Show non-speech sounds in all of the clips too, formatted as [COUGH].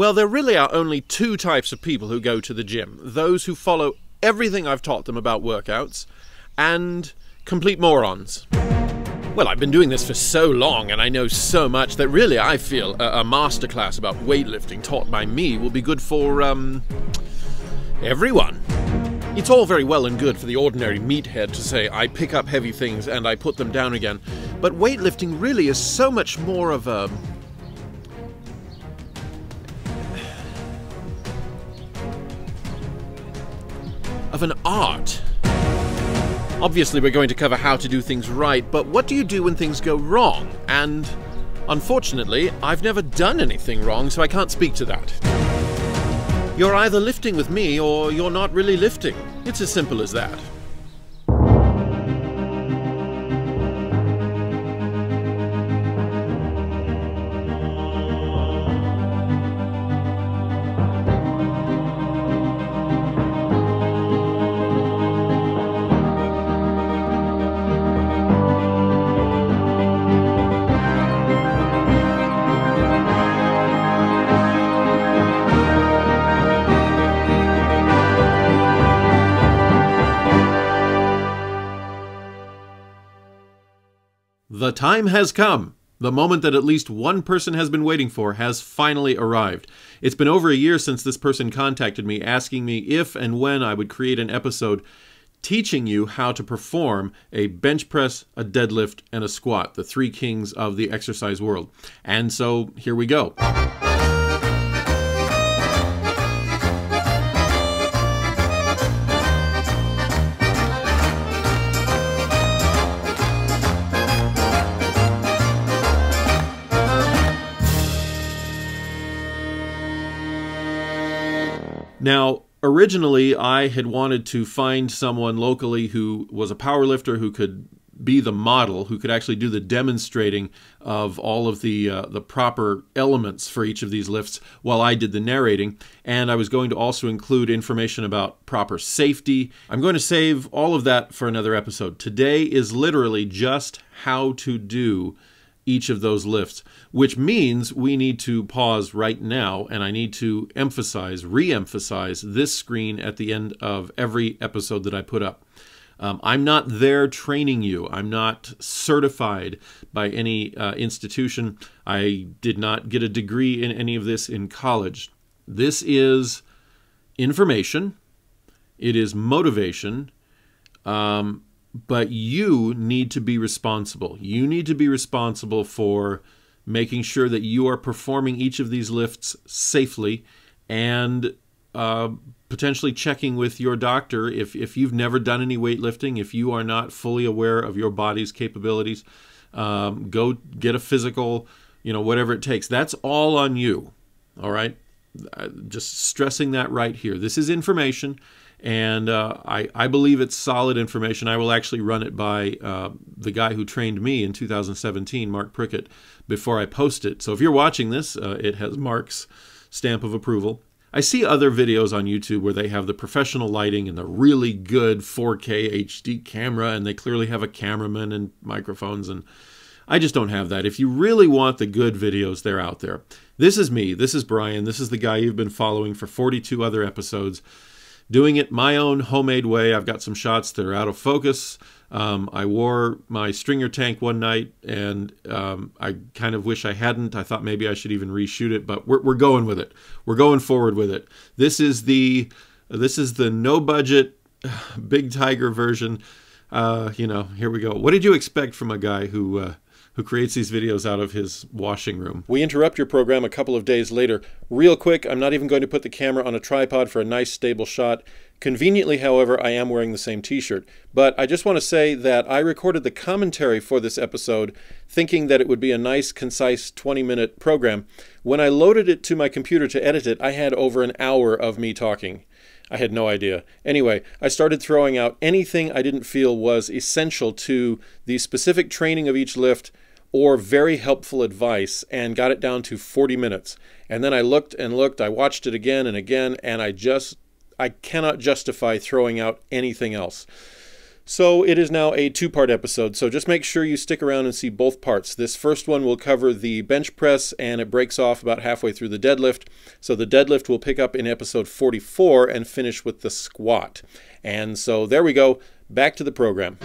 Well, there really are only two types of people who go to the gym those who follow everything I've taught them about workouts, and complete morons. Well, I've been doing this for so long and I know so much that really I feel a, a masterclass about weightlifting taught by me will be good for, um, everyone. It's all very well and good for the ordinary meathead to say, I pick up heavy things and I put them down again, but weightlifting really is so much more of a. of an art. Obviously, we're going to cover how to do things right, but what do you do when things go wrong? And unfortunately, I've never done anything wrong, so I can't speak to that. You're either lifting with me or you're not really lifting. It's as simple as that. The time has come. The moment that at least one person has been waiting for has finally arrived. It's been over a year since this person contacted me asking me if and when I would create an episode teaching you how to perform a bench press, a deadlift, and a squat, the three kings of the exercise world. And so here we go. Now, originally, I had wanted to find someone locally who was a powerlifter who could be the model, who could actually do the demonstrating of all of the uh, the proper elements for each of these lifts, while I did the narrating. And I was going to also include information about proper safety. I'm going to save all of that for another episode. Today is literally just how to do each of those lifts, which means we need to pause right now and I need to emphasize, re emphasize this screen at the end of every episode that I put up. Um, I'm not there training you. I'm not certified by any uh, institution. I did not get a degree in any of this in college. This is information, it is motivation. Um, but you need to be responsible. You need to be responsible for making sure that you are performing each of these lifts safely and uh, potentially checking with your doctor if, if you've never done any weightlifting, if you are not fully aware of your body's capabilities. Um, go get a physical, you know, whatever it takes. That's all on you. All right. Uh, just stressing that right here. This is information and uh, I, I believe it's solid information. I will actually run it by uh, the guy who trained me in 2017, Mark Prickett, before I post it. So if you're watching this, uh, it has Mark's stamp of approval. I see other videos on YouTube where they have the professional lighting and the really good 4K HD camera, and they clearly have a cameraman and microphones. And I just don't have that. If you really want the good videos, they're out there. This is me. This is Brian. This is the guy you've been following for 42 other episodes doing it my own homemade way. I've got some shots that are out of focus. Um, I wore my stringer tank one night, and um, I kind of wish I hadn't. I thought maybe I should even reshoot it, but we're, we're going with it. We're going forward with it. This is the this is the no budget [SIGHS] big tiger version. Uh, you know, here we go. What did you expect from a guy who uh, who creates these videos out of his washing room. We interrupt your program a couple of days later. Real quick, I'm not even going to put the camera on a tripod for a nice stable shot. Conveniently, however, I am wearing the same t-shirt. But I just want to say that I recorded the commentary for this episode thinking that it would be a nice, concise 20-minute program. When I loaded it to my computer to edit it, I had over an hour of me talking. I had no idea. Anyway, I started throwing out anything I didn't feel was essential to the specific training of each lift or very helpful advice and got it down to 40 minutes. And then I looked and looked, I watched it again and again, and I just, I cannot justify throwing out anything else. So it is now a two part episode, so just make sure you stick around and see both parts. This first one will cover the bench press and it breaks off about halfway through the deadlift. So the deadlift will pick up in episode 44 and finish with the squat. And so there we go, back to the program.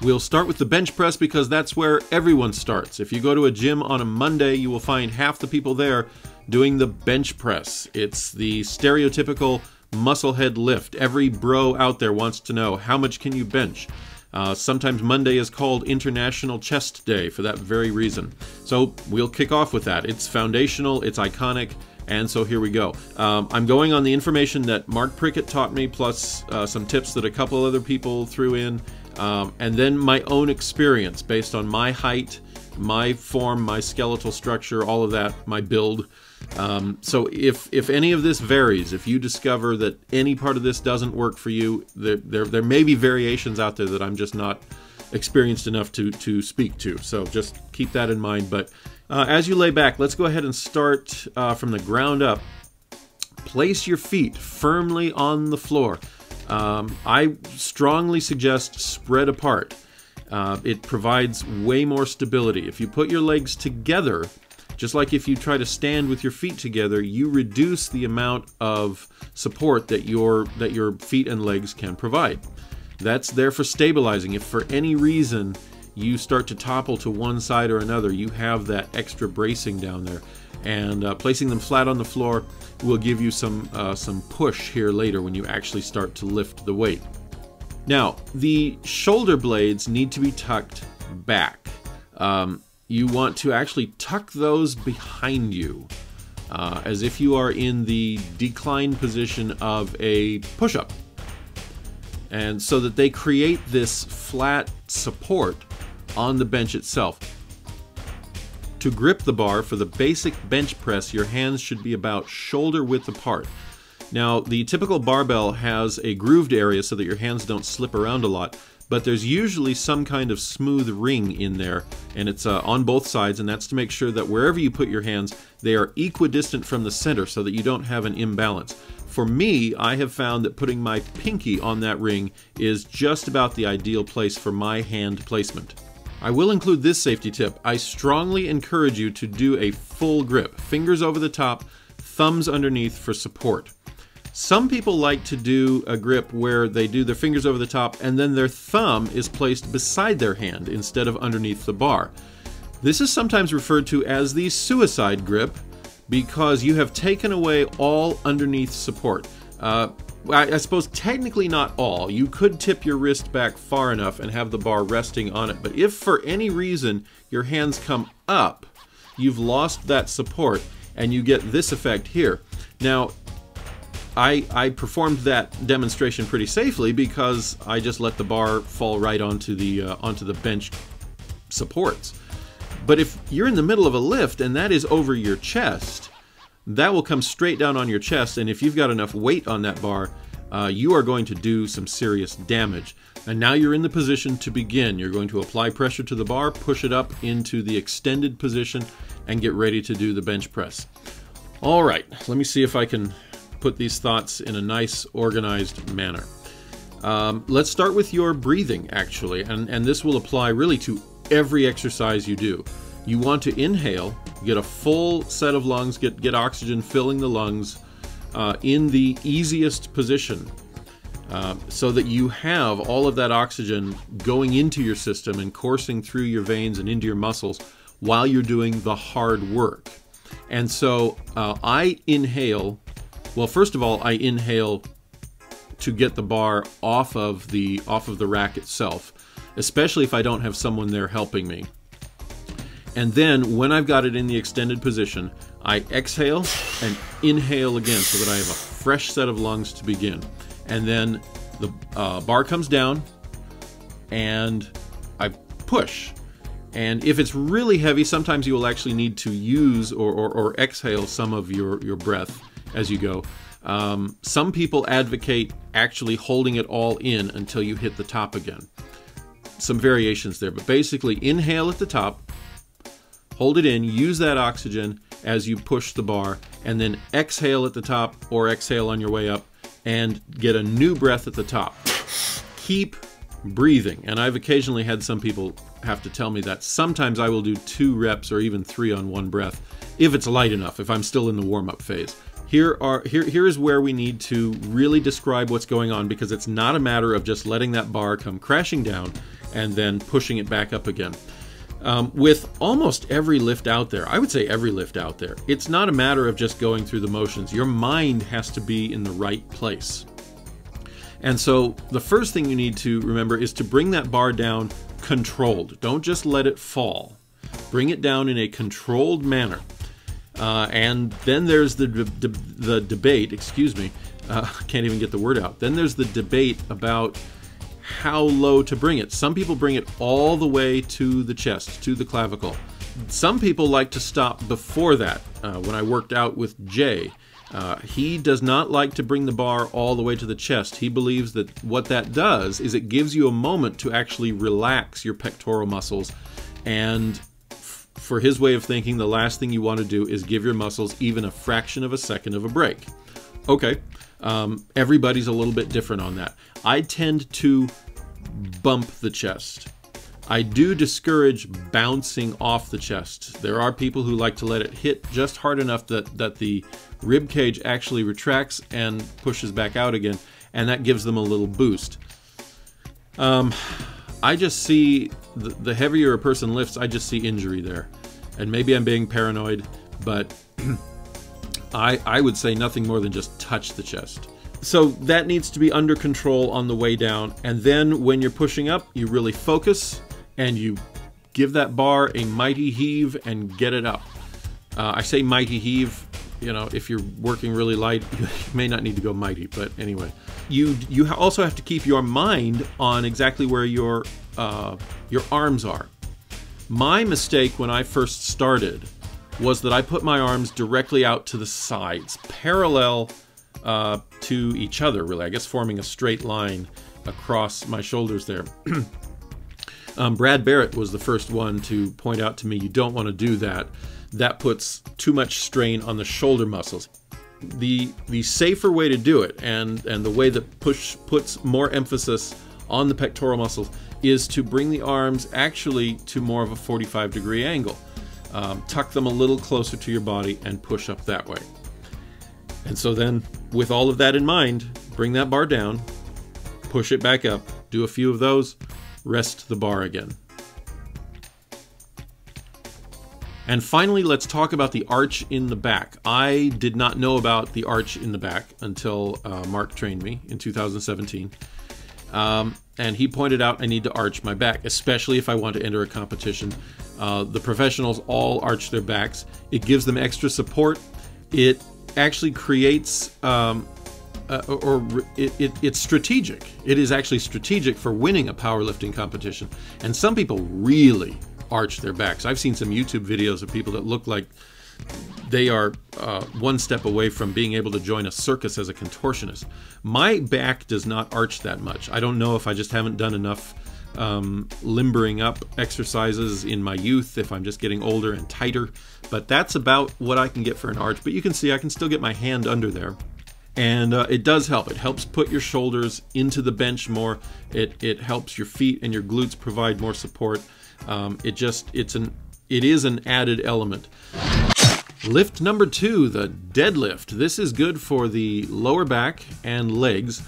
We'll start with the bench press because that's where everyone starts. If you go to a gym on a Monday, you will find half the people there doing the bench press. It's the stereotypical musclehead lift. Every bro out there wants to know how much can you bench? Uh, sometimes Monday is called International Chest Day for that very reason. So we'll kick off with that. It's foundational, it's iconic, and so here we go. Um, I'm going on the information that Mark Prickett taught me, plus uh, some tips that a couple other people threw in, um, and then my own experience based on my height, my form, my skeletal structure, all of that, my build. Um, so if if any of this varies, if you discover that any part of this doesn't work for you, there there, there may be variations out there that I'm just not experienced enough to to speak to. So just keep that in mind. But uh, as you lay back, let's go ahead and start uh, from the ground up. Place your feet firmly on the floor. Um, I strongly suggest spread apart. Uh, it provides way more stability. If you put your legs together, just like if you try to stand with your feet together, you reduce the amount of support that your that your feet and legs can provide. That's there for stabilizing. If for any reason you start to topple to one side or another, you have that extra bracing down there. And uh, placing them flat on the floor will give you some uh, some push here later when you actually start to lift the weight. Now, the shoulder blades need to be tucked back. Um, you want to actually tuck those behind you uh, as if you are in the decline position of a push up. And so that they create this flat support on the bench itself. To grip the bar for the basic bench press, your hands should be about shoulder width apart. Now, the typical barbell has a grooved area so that your hands don't slip around a lot, but there's usually some kind of smooth ring in there and it's uh, on both sides and that's to make sure that wherever you put your hands they are equidistant from the center so that you don't have an imbalance for me i have found that putting my pinky on that ring is just about the ideal place for my hand placement I will include this safety tip. I strongly encourage you to do a full grip, fingers over the top, thumbs underneath for support. Some people like to do a grip where they do their fingers over the top and then their thumb is placed beside their hand instead of underneath the bar. This is sometimes referred to as the suicide grip because you have taken away all underneath support. Uh, I, I, suppose technically not all. You could tip your wrist back far enough and have the bar resting on it. But if for any reason your hands come up, you've lost that support and you get this effect here. Now, I, I performed that demonstration pretty safely because I just let the bar fall right onto the uh, onto the bench supports. But if you're in the middle of a lift and that is over your chest, that will come straight down on your chest. And if you've got enough weight on that bar, uh, you are going to do some serious damage. And now you're in the position to begin. You're going to apply pressure to the bar, push it up into the extended position, and get ready to do the bench press. All right, let me see if I can put these thoughts in a nice, organized manner. Um, let's start with your breathing, actually, and, and this will apply really to every exercise you do. You want to inhale, get a full set of lungs, get, get oxygen filling the lungs uh, in the easiest position uh, so that you have all of that oxygen going into your system and coursing through your veins and into your muscles while you're doing the hard work. And so uh, I inhale well, first of all, I inhale to get the bar off of the off of the rack itself, especially if I don't have someone there helping me. And then when I've got it in the extended position, I exhale and inhale again so that I have a fresh set of lungs to begin. And then the uh, bar comes down and I push. And if it's really heavy, sometimes you will actually need to use or, or, or exhale some of your, your breath as you go. Um, some people advocate actually holding it all in until you hit the top again. Some variations there, but basically inhale at the top, hold it in, use that oxygen as you push the bar, and then exhale at the top or exhale on your way up and get a new breath at the top. Keep breathing. And I've occasionally had some people have to tell me that sometimes I will do two reps or even three on one breath if it's light enough, if I'm still in the warm up phase. Here are here here is where we need to really describe what's going on because it's not a matter of just letting that bar come crashing down and then pushing it back up again. Um, with almost every lift out there, I would say every lift out there, it's not a matter of just going through the motions. Your mind has to be in the right place. And so the first thing you need to remember is to bring that bar down controlled. Don't just let it fall. Bring it down in a controlled manner. Uh, and then there's the, de the debate, excuse me, uh, [LAUGHS] can't even get the word out. Then there's the debate about how low to bring it. Some people bring it all the way to the chest, to the clavicle. Some people like to stop before that. Uh, when I worked out with Jay, uh, he does not like to bring the bar all the way to the chest. He believes that what that does is it gives you a moment to actually relax your pectoral muscles. And for his way of thinking, the last thing you want to do is give your muscles even a fraction of a second of a break. Okay, um, everybody's a little bit different on that. I tend to bump the chest. I do discourage bouncing off the chest. There are people who like to let it hit just hard enough that, that the rib cage actually retracts and pushes back out again, and that gives them a little boost. Um, I just see the, the heavier a person lifts, I just see injury there. And maybe I'm being paranoid, but [CLEARS THROAT] I, I would say nothing more than just touch the chest. So that needs to be under control on the way down. And then when you're pushing up, you really focus and you give that bar a mighty heave and get it up. Uh, I say mighty heave, you know, if you're working really light, [LAUGHS] you may not need to go mighty, but anyway. You you also have to keep your mind on exactly where your uh, your arms are. My mistake when I first started was that I put my arms directly out to the sides, parallel uh, to each other, really. I guess forming a straight line across my shoulders there. [CLEARS THROAT] um, Brad Barrett was the first one to point out to me you don't want to do that. That puts too much strain on the shoulder muscles. The the safer way to do it, and and the way that push puts more emphasis on the pectoral muscles, is to bring the arms actually to more of a 45 degree angle. Um, tuck them a little closer to your body and push up that way. And so then, with all of that in mind, bring that bar down, push it back up, do a few of those, rest the bar again. And finally, let's talk about the arch in the back. I did not know about the arch in the back until uh, Mark trained me in 2017. Um, and he pointed out I need to arch my back, especially if I want to enter a competition. Uh, the professionals all arch their backs. It gives them extra support. It actually creates, um, uh, or it, it, it's strategic. It is actually strategic for winning a powerlifting competition. And some people really arch their backs. I've seen some YouTube videos of people that look like they are uh, one step away from being able to join a circus as a contortionist. My back does not arch that much. I don't know if I just haven't done enough um, limbering up exercises in my youth, if I'm just getting older and tighter, but that's about what I can get for an arch. But you can see I can still get my hand under there. And uh, it does help. It helps put your shoulders into the bench more. It, it helps your feet and your glutes provide more support. Um, it just, it's an, it is an added element. Lift number two, the deadlift. This is good for the lower back and legs.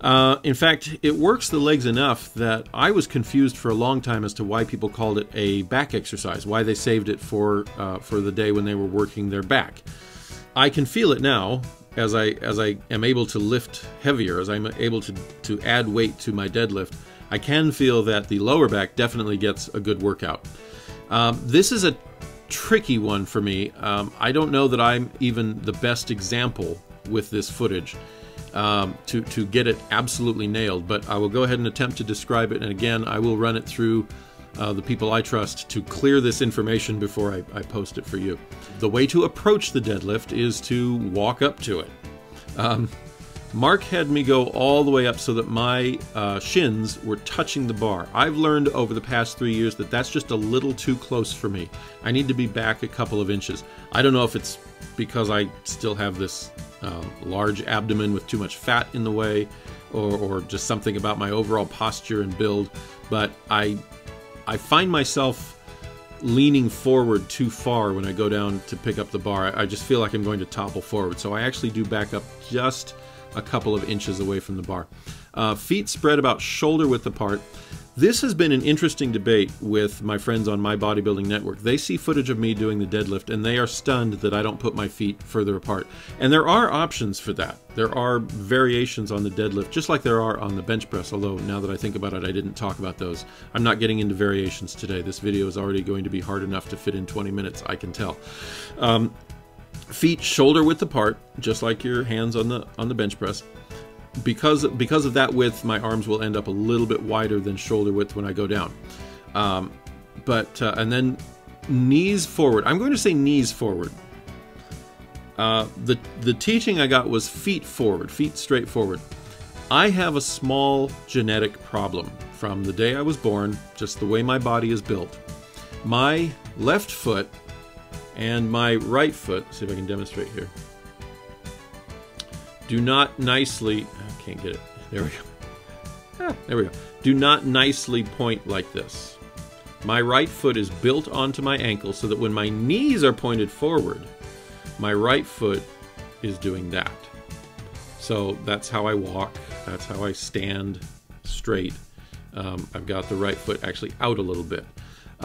Uh, in fact, it works the legs enough that I was confused for a long time as to why people called it a back exercise, why they saved it for uh, for the day when they were working their back. I can feel it now as I as I am able to lift heavier, as I'm able to to add weight to my deadlift. I can feel that the lower back definitely gets a good workout. Um, this is a tricky one for me. Um, I don't know that I'm even the best example with this footage um, to, to get it absolutely nailed, but I will go ahead and attempt to describe it. And again, I will run it through uh, the people I trust to clear this information before I, I, post it for you. The way to approach the deadlift is to walk up to it. Um, Mark had me go all the way up so that my uh, shins were touching the bar. I've learned over the past three years that that's just a little too close for me. I need to be back a couple of inches. I don't know if it's because I still have this um, large abdomen with too much fat in the way, or, or just something about my overall posture and build. But I, I find myself leaning forward too far when I go down to pick up the bar. I just feel like I'm going to topple forward. So I actually do back up just a couple of inches away from the bar. Uh, feet spread about shoulder width apart. This has been an interesting debate with my friends on my bodybuilding network. They see footage of me doing the deadlift and they are stunned that I don't put my feet further apart. And there are options for that. There are variations on the deadlift, just like there are on the bench press, although now that I think about it, I didn't talk about those. I'm not getting into variations today. This video is already going to be hard enough to fit in 20 minutes, I can tell. Um, feet shoulder width apart, just like your hands on the on the bench press because because of that width, my arms will end up a little bit wider than shoulder width when I go down. Um, but uh, and then knees forward. I'm going to say knees forward. Uh, the the teaching I got was feet forward, feet straight forward. I have a small genetic problem from the day I was born, just the way my body is built. My left foot and my right foot. See if I can demonstrate here do not nicely, I can't get it, there we go. Ah, there we go. Do not nicely point like this. My right foot is built onto my ankle so that when my knees are pointed forward, my right foot is doing that. So that's how I walk, that's how I stand straight. Um, I've got the right foot actually out a little bit.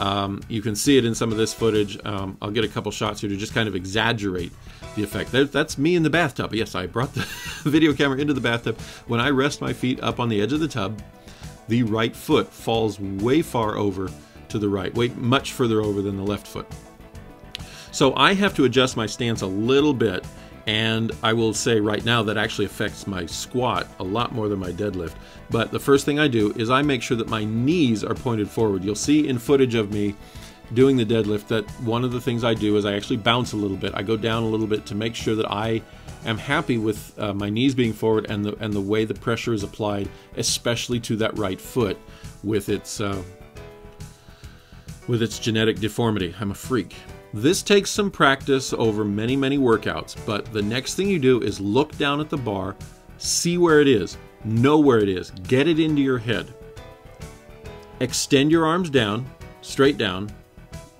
Um, you can see it in some of this footage. Um, I'll get a couple shots here to just kind of exaggerate the effect. That, that's me in the bathtub. Yes, I brought the [LAUGHS] video camera into the bathtub. When I rest my feet up on the edge of the tub, the right foot falls way far over to the right, way much further over than the left foot. So I have to adjust my stance a little bit and I will say right now that actually affects my squat a lot more than my deadlift. But the first thing I do is I make sure that my knees are pointed forward. You'll see in footage of me doing the deadlift that one of the things I do is I actually bounce a little bit. I go down a little bit to make sure that I am happy with uh, my knees being forward and the and the way the pressure is applied, especially to that right foot with its uh, with its genetic deformity. I'm a freak. This takes some practice over many, many workouts, but the next thing you do is look down at the bar, see where it is, know where it is, get it into your head. Extend your arms down, straight down,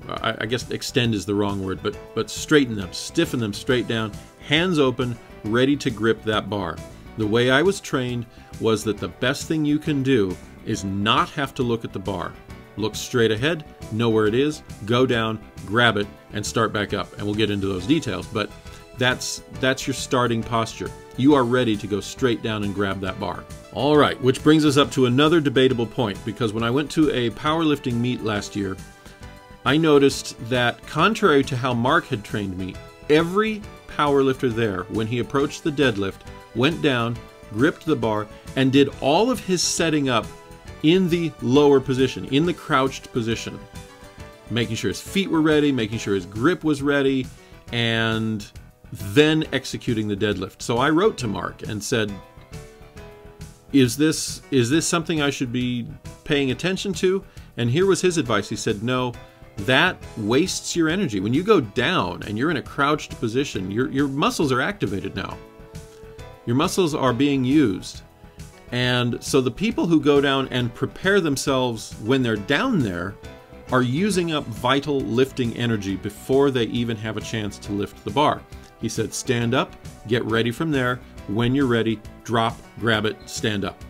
I, I guess extend is the wrong word, but, but straighten them, stiffen them straight down, hands open, ready to grip that bar. The way I was trained was that the best thing you can do is not have to look at the bar. Look straight ahead, know where it is, go down, grab it, and start back up. And we'll get into those details, but that's that's your starting posture. You are ready to go straight down and grab that bar. All right, which brings us up to another debatable point because when I went to a powerlifting meet last year, I noticed that contrary to how Mark had trained me, every powerlifter there, when he approached the deadlift, went down, gripped the bar, and did all of his setting up in the lower position, in the crouched position, making sure his feet were ready, making sure his grip was ready, and then executing the deadlift. So I wrote to Mark and said, "Is this is this something I should be paying attention to?" And here was his advice. He said, "No, that wastes your energy. When you go down and you're in a crouched position, your, your muscles are activated now. Your muscles are being used. And so the people who go down and prepare themselves when they're down there are using up vital lifting energy before they even have a chance to lift the bar. He said, stand up, get ready from there. When you're ready, drop, grab it, stand up.